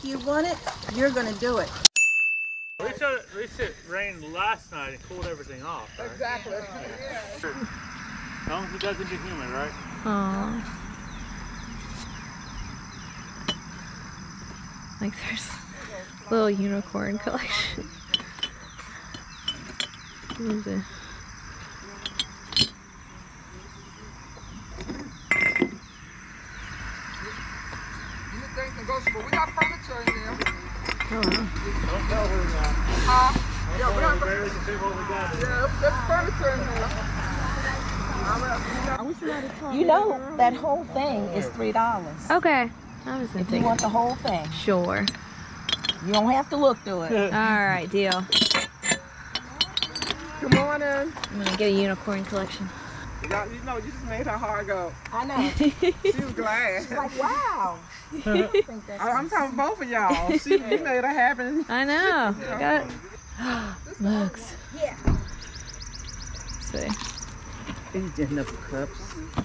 think you want it, you're gonna do it. At least, it- at least it rained last night and cooled everything off. Right? Exactly. As long as it doesn't get humid, right? Aw. Like there's little unicorn collection. What is it? Anything's negotiable. We got furniture in there. Oh, wow. Don't tell her now. Huh? Don't Yeah, we tell her, got Barry, can see what we got. Yeah, there's furniture in there. You know, that whole thing is three dollars. Okay. I was If you want the whole thing, Sure. you don't have to look through it. All right, deal. Good morning. I'm gonna get a unicorn collection. Y'all, you know, you just made her heart go. I know. She was glad. She's Like, wow. I, I'm talking both of y'all. She, you made her happy. I know. Got Looks. Yeah. See. These just enough cups.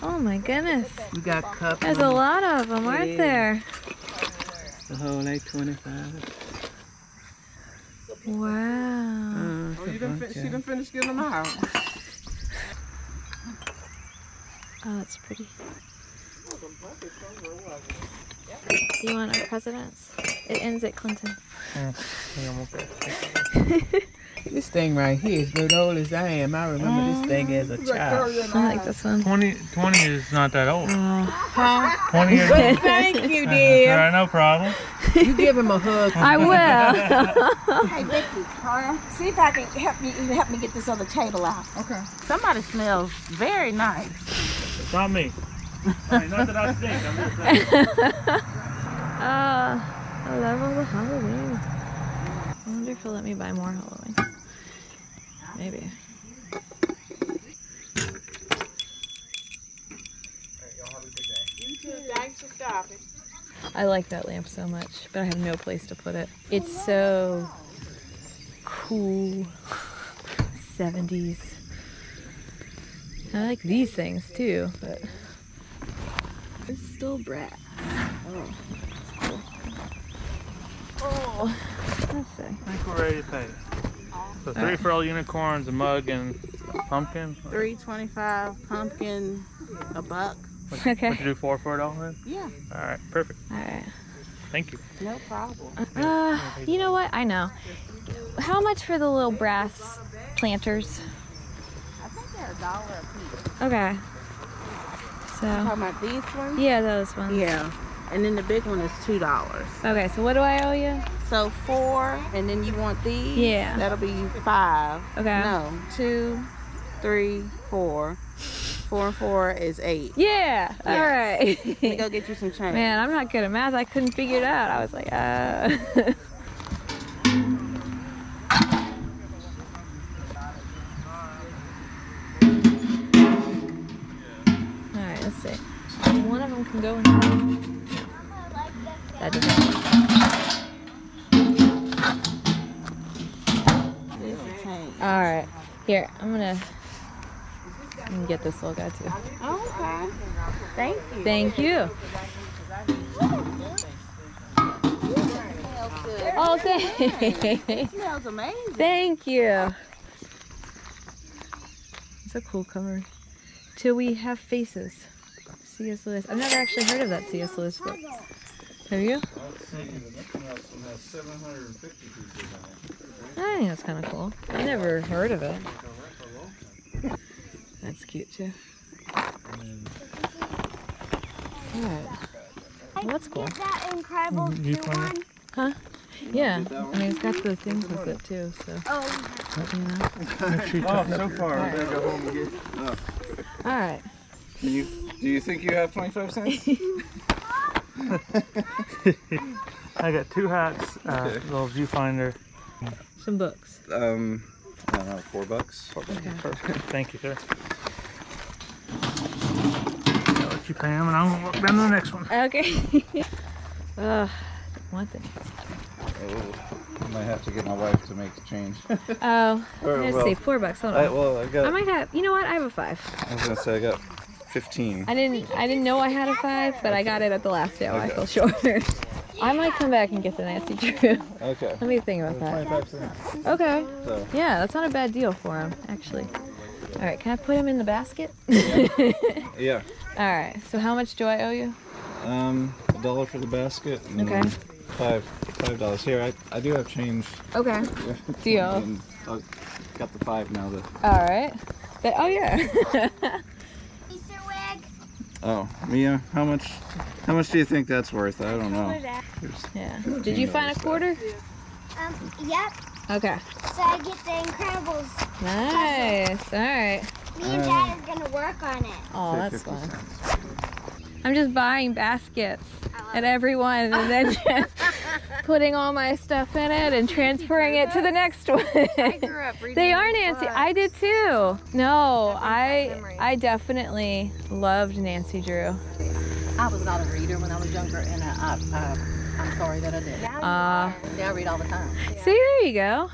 Oh my goodness. We got cups. There's a lot of them, aren't Yeah. there? The whole like 25. Wow. Uh, Oh, you done, fin- she done finished getting them out. Oh, that's pretty. Do you want our presidents? It ends at Clinton. This thing right here is as old as I am. I remember this thing as a child. I like this one. 20, 20 is not that old. Oh, 20 years Well, thank you, All dear. right, no problem. You give him a hug. I will. Hey, Vicky, see if I can help me help me get this other table out. Okay. Somebody smells very nice. It's not me. I mean, not that I stink. I'm just saying. uh, I love all the Halloween. I wonder if he'll let me buy more Halloween. Maybe. I like that lamp so much, but I have no place to put it. It's so cool. 70s. I like these things too, but it's still brat. Oh. Oh, let's see. I think we're ready to pay. So three for all unicorns, a mug, and pumpkin. Three twenty-five, pumpkin, a buck. Okay. Would you do four for it all then? Yeah, All right, perfect. All right. Thank you. no problem. Uh, you know what? I know. How much for the little brass planters? I think they're a dollar a piece. Okay. So, Talking about these ones? yeah, those ones. Yeah. And then the big one is two dollars. Okay, so what do I owe you? So four, and then you want these? Yeah. That'll be five. Okay. No, two, three, four. Four and four is eight. Yeah. All right. Let me go get you some change. Man, I'm not good at math. I couldn't figure it out. I was like, uh. All right, let's see. One of them can go in. That doesn't work. Here, I'm gonna, I'm gonna get this little guy too. Okay. Thank you. Thank you. Oh, thanks. smells amazing. Thank you. It's a cool cover. Till we have faces. C.S. Lewis. I've never actually heard of that C.S. Lewis book. Have you? I think that's kind of cool. I never heard of it. That's cute too. Alright. Well, that's cool. that Incredibles mm-hmm. You 2 find one? Huh? Yeah. I mean, it's got the things with it too, so. Oh, You. Oh, so far. Alright. Do uh, you, do you think you have 25 cents? I got two hats, uh, little viewfinder. Some books. um, I don't know, four bucks. Perfect. Thank you, sir. I'll let you pay him, and I'm gonna walk down to the next one. Okay. Ugh. One thing. Oh, I might have to get my wife to make the change. Oh, Or, let's well, see, four bucks. Hold I, on. well, I I might have. You know what? I have a five. I was gonna say I got 15. I didn't. I didn't know I had a five, but I got it at the last sale. I feel sure. I might come back and get the Nancy Drew. Okay. Let me think about that. Okay. So, Yeah, that's not a bad deal for him, actually. All right, can I put him in the basket? yeah. All right. So how much do I owe you? Um, a dollar for the basket. And Okay. Five, five dollars. Here, I, I do have change. Okay. Deal. I got the five now. The All right. But, oh yeah. Easter wig. oh, Mia, how much? How much do you think that's worth? I don't know. Yeah. Did you find a quarter? Um, yep. Okay. So I get the Incredibles. Nice. All right. Me and Dad are gonna work on it. Oh, that's 50 fun. cents. I'm just buying baskets at everyone and then just putting all my stuff in it and transferring it to the next one. grew up reading They are Nancy. I did too. No, I I definitely loved Nancy Drew. I was not a reader when I was younger, and I, I, I, I'm sorry that I did. Uh, Now I read all the time. see, there you go.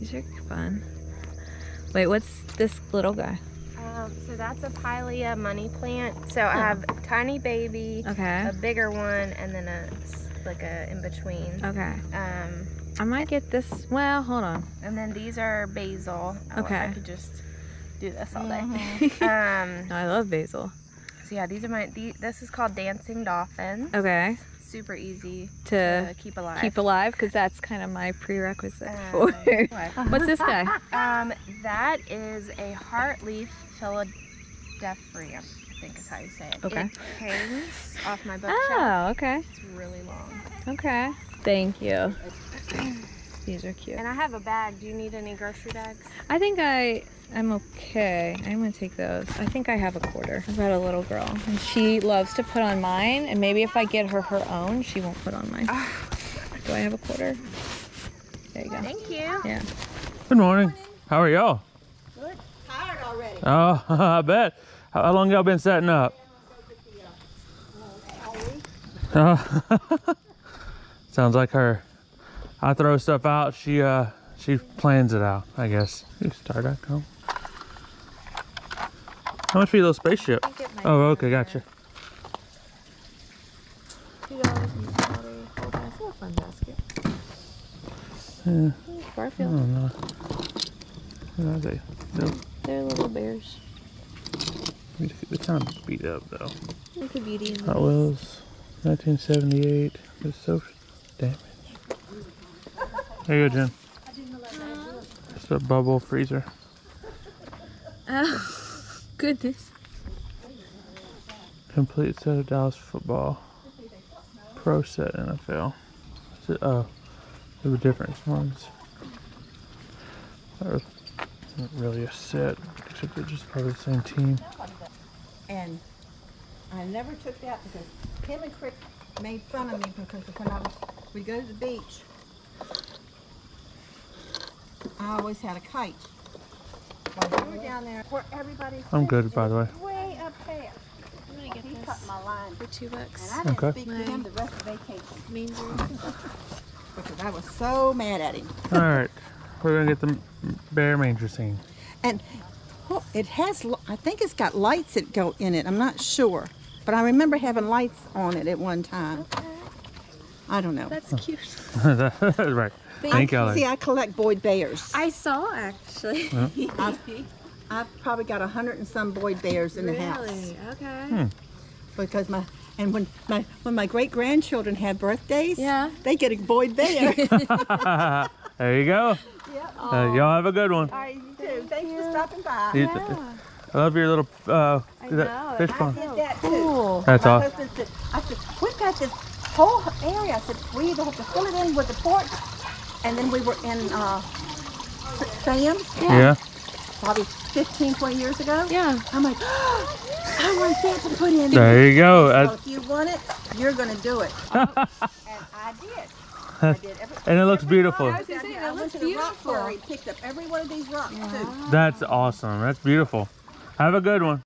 These are fun. Wait, what's this little guy? Um, so that's a pilea money plant. So I have a tiny baby, Okay. a bigger one, and then a s- like a in between. Okay. Um, I might get this. Well, hold on. and then these are basil. Oh, Okay. I could just do this all day. Mm-hmm. um, No, I love basil. so yeah, these are my. This is called dancing dolphin. Okay. Super easy To to keep alive. keep alive, because that's kind of my prerequisite Um, for. what? What's this guy? Um, that is a heartleaf philadelphrium. I think is how you say it. Okay. It hangs off my bookshelf. Oh, okay. It's really long. Okay. Thank you. These are cute. And I have a bag. Do you need any grocery bags? I think I I'm okay. I'm gonna take those. I think I have a quarter. I've got a little girl, and she loves to put on mine. And maybe if I get her her own, she won't put on mine. Ah. Do I have a quarter? There you go. Thank you. Yeah. Good morning. How are y'all? Good. Tired already. Oh, I bet. How long y'all been setting up? Oh. Sounds like her. I throw stuff out. She uh she plans it out. I guess. You start at home. How much for your little spaceship? Oh, okay, gotcha. Two dollars and water, full basket. A fun basket. Yeah. I don't know. What are they? They're, They're little bears. They're kind of beat up though. Look at beauty Hot. Wheels, 1978. It's so damaged. There you go, Jen. It's a bubble freezer. Oh, goodness. Complete set of Dallas football. Pro set NFL. Is it, oh, there were different ones. Or not really a set, except they're just probably the same team. And I never took that because Tim and Crick made fun of me because when I was, we go to the beach, I always had a kite. While we were down there, where everybody I'm good, by the way. way up there. I'm gonna get He this cut my line, for two bucks. and I didn't Okay. speak to him the rest of vacation Manger. because I was so mad at him. All right, we're gonna get the bear manger scene. And well, it has, I think it's got lights that go in it. I'm not sure. But I remember having lights on it at one time. I don't know. That's cute. right. Thank you. See, I collect Boyd Bears. I saw actually. I've, I've probably got a hundred and some Boyd Bears in the house. Really? Okay. Hmm. Because my, and when my, when my great grandchildren have birthdays, Yeah. they get a Boyd Bear. there you go. Uh, y'all have a good one. All right, you too. Thanks for stopping by. You- I love your little uh, that know, fish I pond. did that too. Cool. That's My awesome. husband said, I said, we've got this whole area. I said, we either have to fill it in with the porch. And then we were in uh, Sam, Yeah. probably 15, 20 years ago. Yeah. I'm like, I want that to put in. There you go. So Uh, if you want it, you're going to do it. and I did. I did every, and it looks every beautiful. rock down here. I went to the rock quarry, picked up every one of these rocks too. That's awesome. That's beautiful. Have a good one.